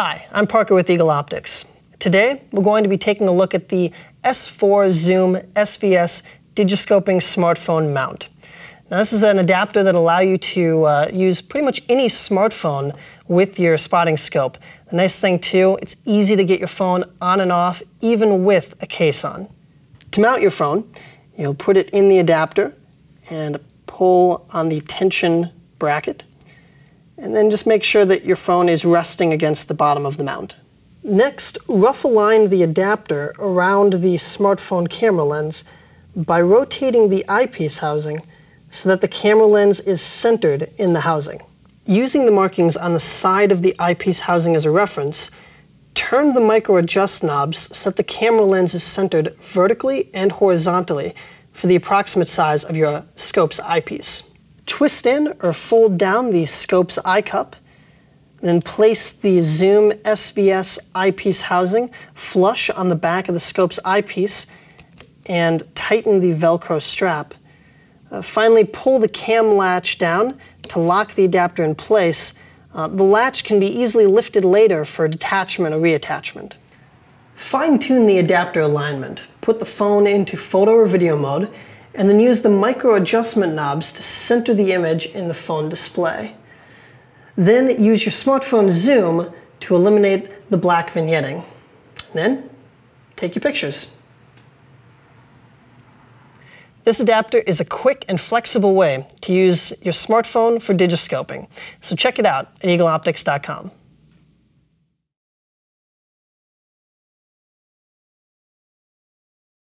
Hi, I'm Parker with Eagle Optics. Today, we're going to be taking a look at the S4 Zoom SVS Digiscoping smartphone mount. Now this is an adapter that allow you to uh, use pretty much any smartphone with your spotting scope. The nice thing too, it's easy to get your phone on and off even with a case on. To mount your phone, you'll put it in the adapter and pull on the tension bracket. And then just make sure that your phone is resting against the bottom of the mount. Next, rough align the adapter around the smartphone camera lens by rotating the eyepiece housing so that the camera lens is centered in the housing. Using the markings on the side of the eyepiece housing as a reference, turn the micro adjust knobs so that the camera lens is centered vertically and horizontally for the approximate size of your scope's eyepiece. Twist in or fold down the scope's eye cup, then place the Zoom SVS eyepiece housing flush on the back of the scope's eyepiece and tighten the Velcro strap. Uh, finally, pull the cam latch down to lock the adapter in place. Uh, the latch can be easily lifted later for detachment or reattachment. Fine-tune the adapter alignment. Put the phone into photo or video mode, and then use the micro adjustment knobs to center the image in the phone display. Then use your smartphone zoom to eliminate the black vignetting. Then, take your pictures. This adapter is a quick and flexible way to use your smartphone for digiscoping. So check it out at eagleoptics.com.